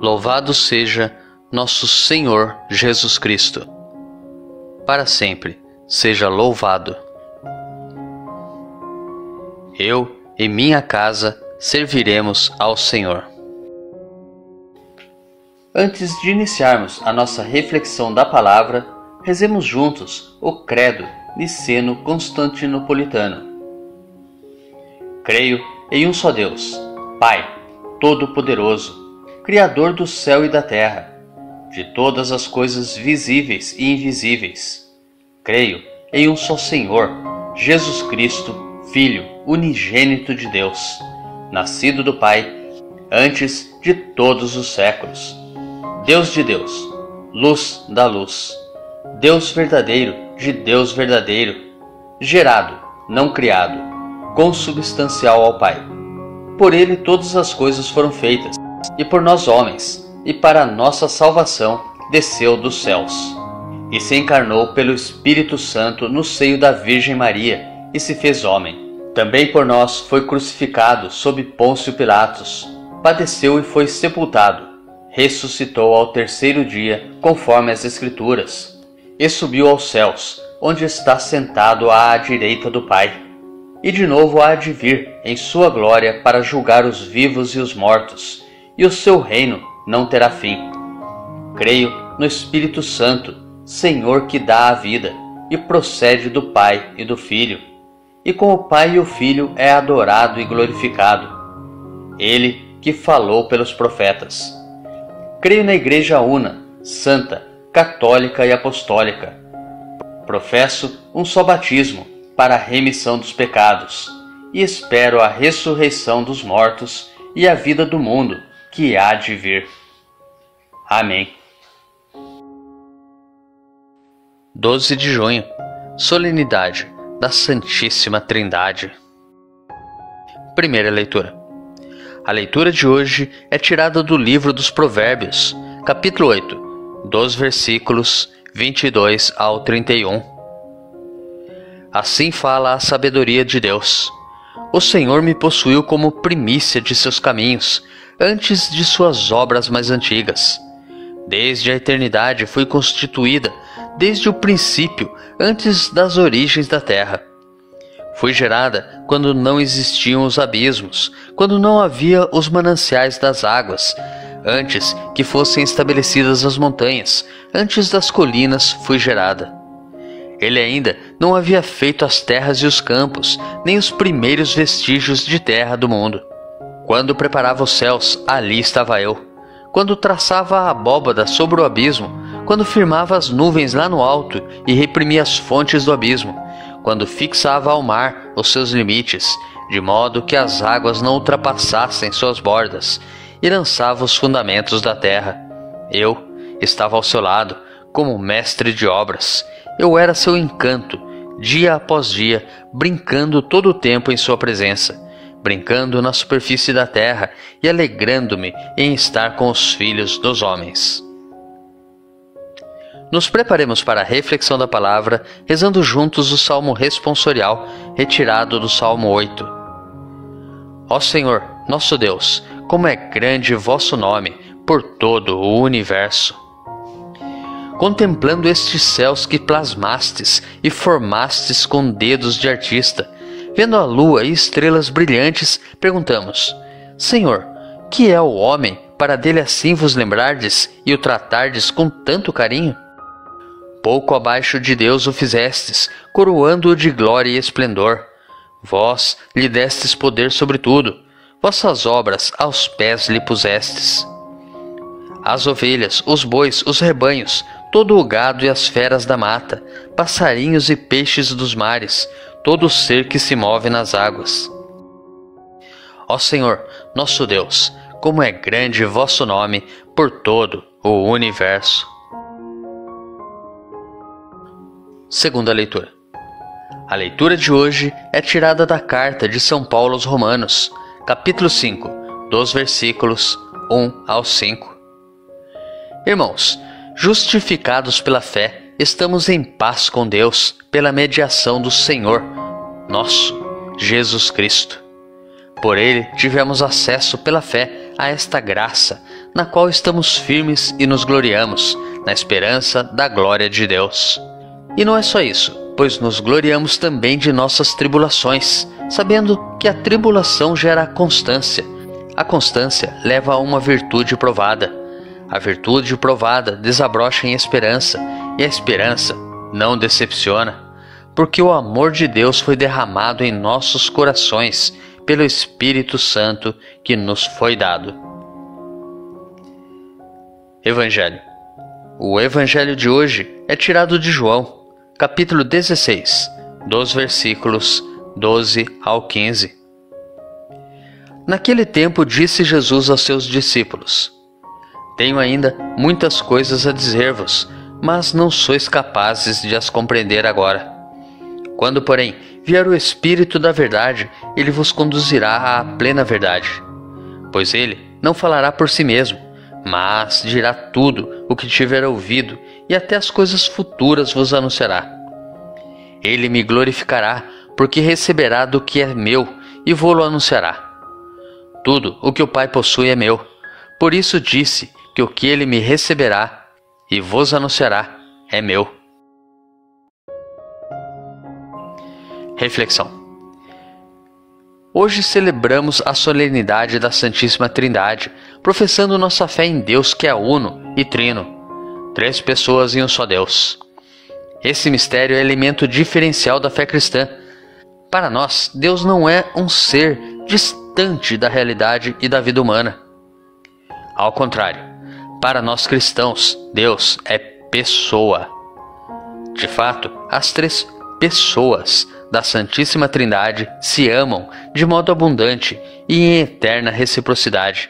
Louvado seja nosso Senhor Jesus Cristo. Para sempre seja louvado. Eu e minha casa serviremos ao Senhor. Antes de iniciarmos a nossa reflexão da palavra, rezemos juntos o Credo Niceno-Constantinopolitano. Creio em um só Deus, Pai, Todo-Poderoso, Criador do céu e da terra, de todas as coisas visíveis e invisíveis. Creio em um só Senhor, Jesus Cristo, Filho unigênito de Deus, nascido do Pai antes de todos os séculos. Deus de Deus, luz da luz, Deus verdadeiro de Deus verdadeiro, gerado, não criado, consubstancial ao Pai. Por ele todas as coisas foram feitas, e por nós homens, e para nossa salvação desceu dos céus. E se encarnou pelo Espírito Santo no seio da Virgem Maria, e se fez homem. Também por nós foi crucificado sob Pôncio Pilatos, padeceu e foi sepultado, ressuscitou ao terceiro dia, conforme as Escrituras, e subiu aos céus, onde está sentado à direita do Pai. E de novo há de vir em sua glória para julgar os vivos e os mortos, e o seu reino não terá fim. Creio no Espírito Santo, Senhor que dá a vida, e procede do Pai e do Filho, e com o Pai e o Filho é adorado e glorificado. Ele que falou pelos profetas. Creio na Igreja Una, Santa, Católica e Apostólica Professo um só batismo para a remissão dos pecados e espero a ressurreição dos mortos e a vida do mundo que há de vir. Amém. 12 de junho Solenidade da Santíssima Trindade. Primeira leitura. A leitura de hoje é tirada do livro dos Provérbios, capítulo 8, dos versículos 22 ao 31. Assim fala a sabedoria de Deus. O Senhor me possuiu como primícia de seus caminhos, antes de suas obras mais antigas. Desde a eternidade fui constituída, desde o princípio, antes das origens da terra. Fui gerada quando não existiam os abismos, quando não havia os mananciais das águas, antes que fossem estabelecidas as montanhas, antes das colinas fui gerada. Ele ainda não havia feito as terras e os campos, nem os primeiros vestígios de terra do mundo. Quando preparava os céus, ali estava eu. Quando traçava a abóbada sobre o abismo, quando firmava as nuvens lá no alto e reprimia as fontes do abismo, quando fixava ao mar os seus limites, de modo que as águas não ultrapassassem suas bordas, e lançava os fundamentos da terra. Eu estava ao seu lado, como mestre de obras. Eu era seu encanto, dia após dia, brincando todo o tempo em sua presença, brincando na superfície da terra e alegrando-me em estar com os filhos dos homens. Nos preparemos para a reflexão da palavra, rezando juntos o salmo responsorial retirado do Salmo 8. Ó Senhor, nosso Deus, como é grande vosso nome por todo o universo. Contemplando estes céus que plasmastes e formastes com dedos de artista, vendo a lua e estrelas brilhantes, perguntamos: Senhor, que é o homem para dele assim vos lembrardes e o tratardes com tanto carinho? Pouco abaixo de Deus o fizestes, coroando-o de glória e esplendor. Vós lhe destes poder sobre tudo, vossas obras aos pés lhe pusestes. As ovelhas, os bois, os rebanhos, todo o gado e as feras da mata, passarinhos e peixes dos mares, todo ser que se move nas águas. Ó Senhor, nosso Deus, como é grande vosso nome por todo o universo. Segunda leitura. A leitura de hoje é tirada da carta de São Paulo aos Romanos, capítulo 5, dos versículos 1 ao 5. Irmãos, justificados pela fé, estamos em paz com Deus pela mediação do Senhor, nosso Jesus Cristo. Por ele tivemos acesso pela fé a esta graça, na qual estamos firmes e nos gloriamos, na esperança da glória de Deus. E não é só isso, pois nos gloriamos também de nossas tribulações, sabendo que a tribulação gera constância. A constância leva a uma virtude provada. A virtude provada desabrocha em esperança, e a esperança não decepciona, porque o amor de Deus foi derramado em nossos corações pelo Espírito Santo que nos foi dado. Evangelho. O evangelho de hoje é tirado de João, capítulo 16, dos versículos 12 ao 15. Naquele tempo disse Jesus aos seus discípulos: Tenho ainda muitas coisas a dizer-vos, mas não sois capazes de as compreender agora. Quando, porém, vier o Espírito da Verdade, ele vos conduzirá à plena verdade. Pois ele não falará por si mesmo, mas dirá tudo o que tiver ouvido e até as coisas futuras vos anunciará. Ele me glorificará, porque receberá do que é meu e vou-lo anunciará. Tudo o que o Pai possui é meu. Por isso disse que o que ele me receberá e vos anunciará é meu. Reflexão. Hoje celebramos a solenidade da Santíssima Trindade, professando nossa fé em Deus que é uno e trino, três pessoas em um só Deus. Esse mistério é elemento diferencial da fé cristã. Para nós, Deus não é um ser distante da realidade e da vida humana. Ao contrário, para nós cristãos, Deus é pessoa. De fato, as três pessoas da Santíssima Trindade se amam de modo abundante e em eterna reciprocidade.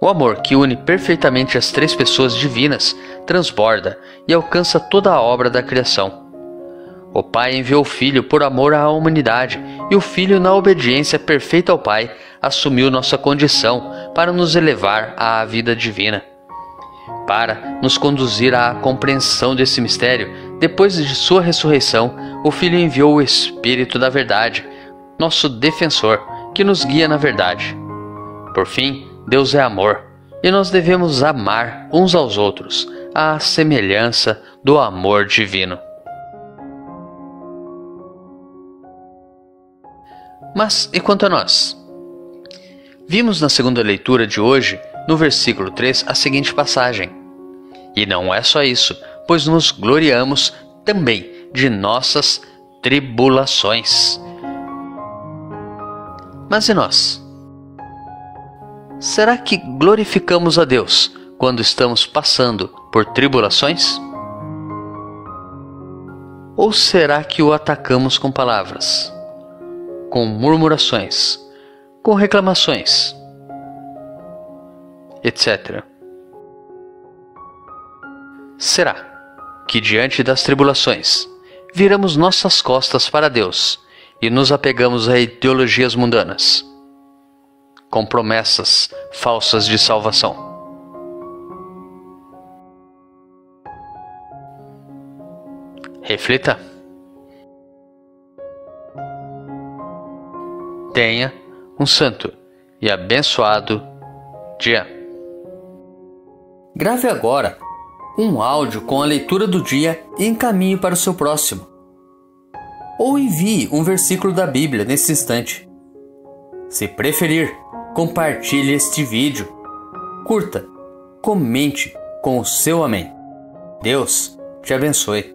O amor que une perfeitamente as três pessoas divinas transborda e alcança toda a obra da criação. O Pai enviou o Filho por amor à humanidade, e o Filho, na obediência perfeita ao Pai, assumiu nossa condição para nos elevar à vida divina. Para nos conduzir à compreensão desse mistério, depois de sua ressurreição, o Filho enviou o Espírito da Verdade, nosso defensor, que nos guia na verdade. Por fim, Deus é amor, e nós devemos amar uns aos outros, à semelhança do amor divino. Mas e quanto a nós? Vimos na segunda leitura de hoje, no versículo 3, a seguinte passagem: E não é só isso, pois nos gloriamos também de nossas tribulações. Mas e nós? Será que glorificamos a Deus quando estamos passando por tribulações? Ou será que o atacamos com palavras, com murmurações, com reclamações, etc? Será que diante das tribulações viramos nossas costas para Deus e nos apegamos a ideologias mundanas, com promessas falsas de salvação. Reflita. Tenha um santo e abençoado dia. Grave agora um áudio com a leitura do dia e encaminhe para o seu próximo. Ou envie um versículo da Bíblia nesse instante. Se preferir, compartilhe este vídeo. Curta, comente com o seu amém. Deus te abençoe.